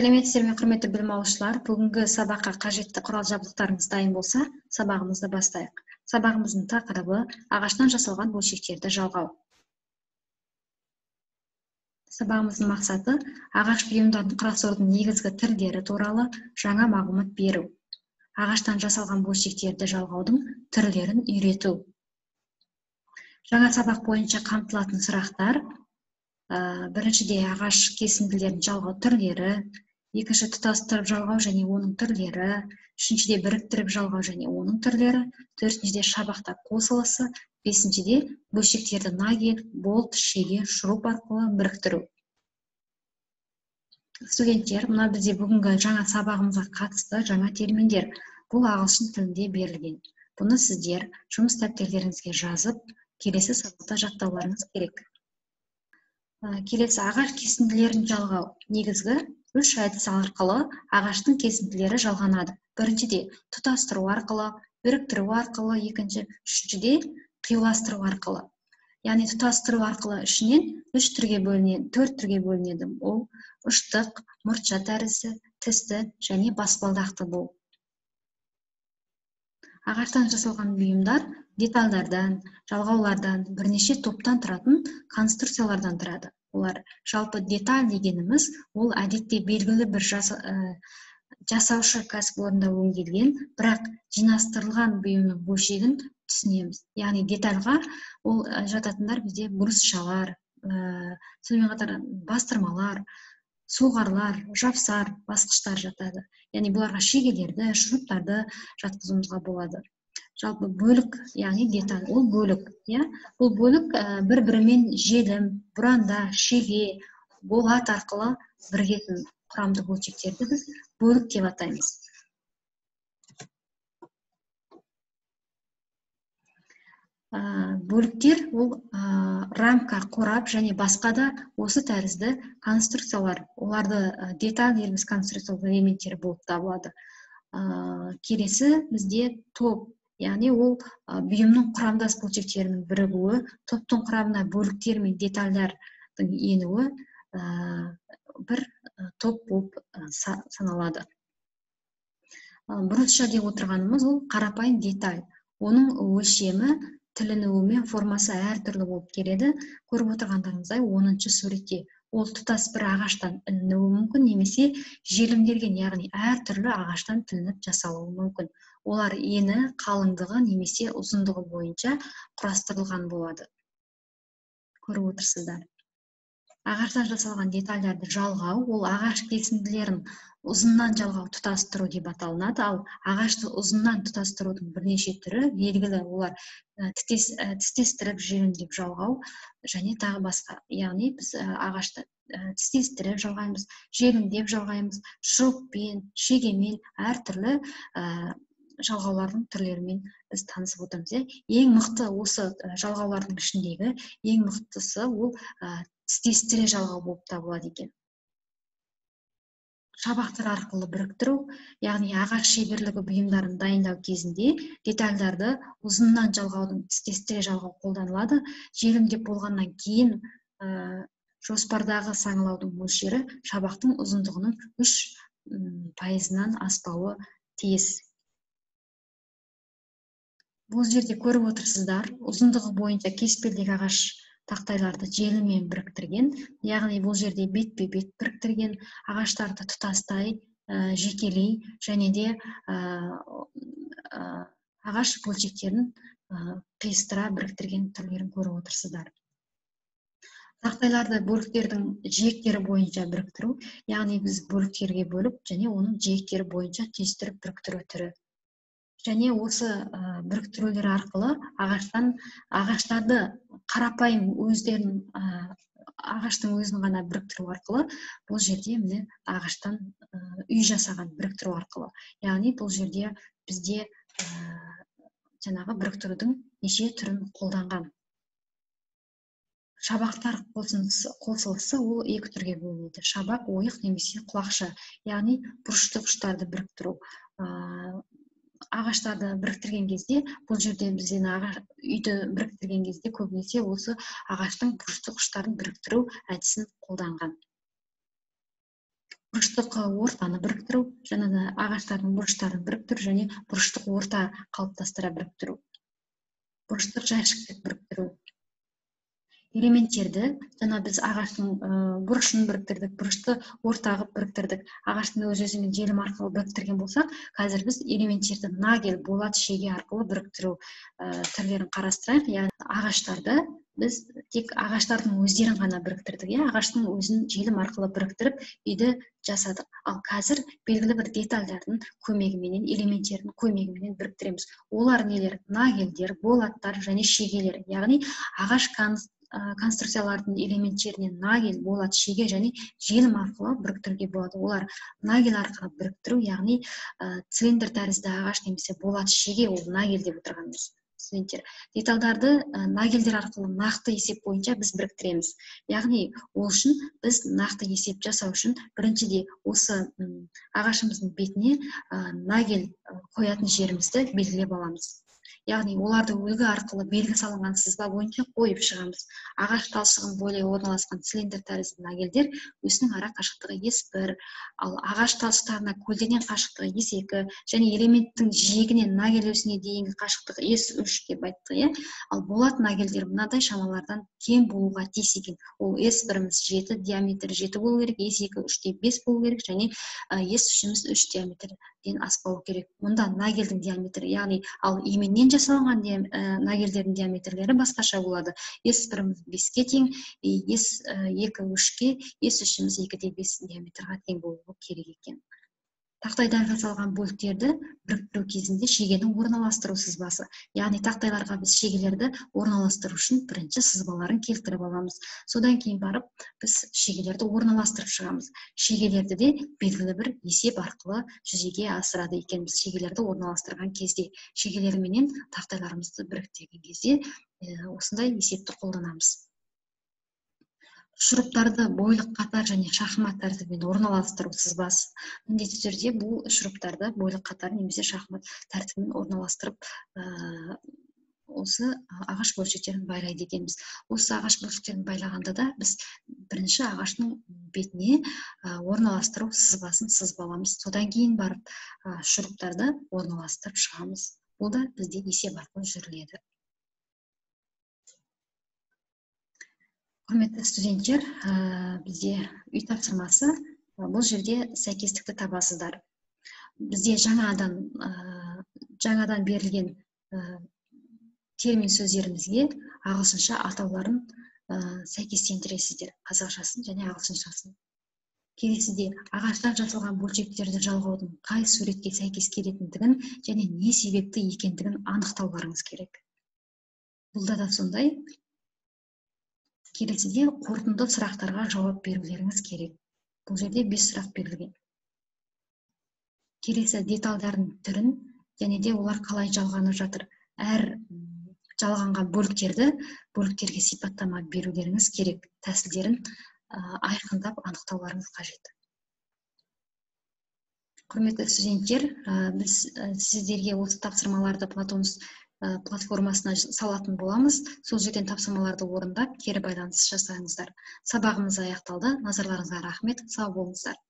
сәлеметсіздер ме құрметті білім алушылар? Бүгінгі сабаққа қажетті құрал жабдықтарыңыз дайын болса сабағымызды бастайық. Сабағымыздың тақырыбы ағаштан жасалған бөлшектерді жалғау. Сабағымыздың мақсаты ағаш бұйымдарын құрастырудың негізгі түрлері туралы жаңа мағлұмат беру. Ағаштан жасалған бөлшектерді жалғаудың түрлерін үйрету. Жаңа сабақ бойынша қамтылатын сұрақтар біріншіде ағаш кесінділерін жалғау түрлері екінші тұтастырып жалғау және оның түрлері үшіншіде біріктіріп жалғау және оның түрлері төртіншіде шабақта қосылысы бесіншіде бөлшектерді нагель болт шеге шуруп арқылы біріктіру. Студенттер мына бізде бүгінгі жаңа сабағымызға қатысты жаңа терминдер. Бұл ағылшын тілінде берілген. Бұны сіздер жұмыс дәптерлеріңізге жазып келесі сабақта жаттауларыңыз керек. Келесі ағаш кесінділерін жалғау. Негізгі үш әдіс арқылы ағаштың кесінділері жалғанады. Біріншіде тұтастыру арқылы біріктіру арқылы екінші үшіншіде қиюластыру арқылы. Яғни тұтастыру арқылы ішінен үш түрге бөлінеді төрт түрге бөлінеді. Ол ұштық мұртша тәрізді тісті және баспалдақты бұл ағаштан жасалған бұйымдар детальдардан жалғаулардан бірнеше топтан тұратын конструкциялардан тұрады. Олар. Жалпы деталь дегеніміз ол әдетте белгілі бір жаса, ә, жасаушы кәсіпорында өңделген бірақ жинастырылған бұйымның бөлшегін түсінеміз. Яғни детальға ол жататындар бізде брусшалар ә, сонымен қатар бастырмалар суғарлар жапсар басқыштар жатады. Яғни бұларға шегелерді шуруптарды жатқызуымызға болады. Жалпы бөлік яғни деталь. Ол бөлік иә? Бұл бөлік бір бірімен желім бұранда шеге болат арқылы бірігетін құрамды бөлшектерді біз бөлік деп атаймыз. Бөліктер ол рамка қорап және басқа да осы тәрізді конструкциялар. Оларды деталь дербес конструкциялық элементтері болып табылады. Келесі бізде топ яғни ол бұйымның құрамдас бөлшектерінің бірігуі топтың құрамына бөліктер мен детальдардың енуі бір топ болып саналады. Брусша деп отырғанымыз ол қарапайым деталь. Оның өлшемі тілінуі мен формасы әртүрлі болып келеді. Көріп отырғандарыңыздай оныншы суретте. Ол тұтас бір ағаштан ілінуі мүмкін немесе желімделген яғни әртүрлі ағаштан тілініп жасалуы мүмкін. Олар ені қалыңдығы немесе ұзындығы бойынша құрастырылған болады. Көріп отырсыздар. Ағаштан жасалған детальдарды жалғау ол ағаш кесінділерін ұзыннан жалғау тұтастыру деп аталынады. Ал ағашты ұзыннан тұтастырудың бірнеше түрі белгілі. Олар тістес, тістестіріп желімдеп жалғау және тағы басқа. Яғни біз ағашты тістестіріп жалғаймыз желімдеп жалғаймыз шуруппен шегемен әртүрлі жалғаулардың түрлерімен біз танысып отырмыз. Иә ең мықты осы жалғаулардың ішіндегі ең мықтысы ол тістестіре жалғау болып табылады екен. Шабақтар арқылы біріктіру яғни ағаш шеберлігі бұйымдарын дайындау кезінде детальдарды ұзыннан жалғаудың тістестіре жалғау қолданылады. Желімдеп болғаннан кейін ә, жоспардағы саңылаудың мөлшері шабақтың ұзындығының үш пайызынан аспауы тиіс. Бұл жерде көріп отырсыздар ұзындығы бойынша кеспелдек ағаш тақтайларды желімен біріктірген яғни бұл жерде бетпе бет біріктірген ағаштарды тұтастай ә, жекелей және де ә, ағаш бөлшектерін ә, қиыстыра біріктірген түрлерін көріп отырсыздар. Тақтайларды бөліктердің жиектері бойынша біріктіру яғни біз бөліктерге бөліп және оның жиектері бойынша түйістіріп біріктіру түрі. Және осы ә, біріктірулер арқылы ағаштан ағаштарды қарапайым өздерін ағаштың өзін ғана біріктіру арқылы бұл жерде міне ағаштан үй жасаған біріктіру арқылы. Яғни бұл жерде бізде ә, жаңағы біріктірудің неше түрін қолданған. Шабақтар қосылысы ол екі түрге бөлінеді. Шабақ ойық немесе құлақша яғни бұрышты ұштарды біріктіру. Ағаштарды біріктірген кезде бұл жерде біз үйді біріктірген кезде көбінесе осы ағаштың бұрышты ұштарын біріктіру әдісін қолданған. Бұрыштық ортаны біріктіру жаңағы ағаштардың бұрыштарын біріктіру және бұрыштық орта қалыптастыра біріктіру. Бұрыштық жәшікті біріктіру. Элементтерді жаңа біз ағаштың бұрышын біріктірдік бұрышты орта қылып біріктірдік ағаштың өз өзімен желім арқылы біріктірген болсақ қазір біз элементтерді нагель болат шеге арқылы біріктіру түрлерін қарастырайық. Яғни ағаштарды біз тек ағаштардың өздерін ғана біріктірдік иә ағаштың өзін желім арқылы біріктіріп үйді жасадық. Ал қазір белгілі бір детальдардың көмегіменен элементтердің көмегіменен біріктіреміз. Олар нелер? Нагельдер болаттар және шегелер. Яғни ағаш конструкциялардың элементтерінен нагель болат шеге және желім арқылы біріктіруге болады. Олар нагель арқылы біріктіру яғни цилиндр тәрізді ағаш немесе болат шеге ол нагель деп отырғанымыз студенттер. Детальдарды нагельдер арқылы нақты есеп бойынша біз біріктіреміз. Яғни ол үшін біз нақты есеп жасау үшін біріншіде осы ағашымыздың бетіне нагель қоятын жерімізді белгілеп аламыз. Яғни оларды үлгі арқылы белгі салынған сызба бойынша қойып шығамыз. Ағаш талшығын бойлай орналасқан цилиндр тәрізді нагельдер өзінің ара қашықтығы ес бір ал ағаш талшықтарына көлденең қашықтығы ес екі және элементтің жиегінен нагель өсіне дейінгі қашықтығы ес үш деп айттық иә? Ал болат нагельдер мынадай шамалардан кем болуға тиіс екен. Ол с біріміз жеті диаметрі жеті болу керек с екі үште бес болу керек және с үшіміз үш диаметрден аспауы керек. Мұнда нагельдің диаметрі яғни ал еменнен жасалынған нагельдердің диаметрлері басқаша болады. С біріміз беске тең с екі үшке с үшіміз екі де бес диаметрға тең болуы керек екен. Тақтайдан жасалған бөліктерді біріктіру кезінде шегенің орналастыру сызбасы яғни тақтайларға біз шегелерді орналастыру үшін бірінші сызбаларын келтіріп аламыз. Содан кейін барып біз шегелерді орналастырып шығамыз. Шегелерді де белгілі бір есеп арқылы жүзеге асырады екенбіз шегелерді орналастырған кезде. Шегелерменен тақтайларымызды біріктірген кезде осындай есепті қолданамыз. Шуруптарды бойлық қатар және шахмат тәртібімен орналастыру сызбасы міндетті түрде бұл шуруптарды бойлық қатар немесе шахмат тәртібімен орналастырып осы ағаш бөлшектерін байлайды екенбіз. Осы ағаш бөлшектерін байлағанда да біз бірінші ағаштың бетіне орналастыру сызбасын сызып аламыз содан кейін барып шуруптарды орналастырып шығамыз. Бұл да бізде есеп арқылы жүріледі. Құрметті студенттер бізде үй тапсырмасы бұл жерде сәйкестікті табасыздар. Бізде жаңадан жаңадан берілген термин сөздерімізге ағылшынша атауларын сәйкестендіресіздер қазақшасын және ағылшыншасын. Келесіде ағаштан жасалған бөлшектерді жалғаудың қай суретке сәйкес келетіндігін және не себепті екендігін анықтауларыңыз керек. Бұлда да сондай. Келесіде қорытынды сұрақтарға жауап берулеріңіз керек. Бұл жерде бес сұрақ берілген. Келесі детальдардың түрін және де олар қалай жалғанып жатыр. Әр жалғанған бөліктерді бөліктерге сипаттама берулеріңіз керек. Тәсілдерін айқындап анықтауларыңыз қажет. Құрметті студенттер біз сіздерге осы тапсырмаларды платонс платформасына салатын боламыз. Сол жерден тапсырмаларды орындап кері байланыс жасаңыздар. Сабағымыз аяқталды. Назарларыңызға рахмет. Сау болыңыздар.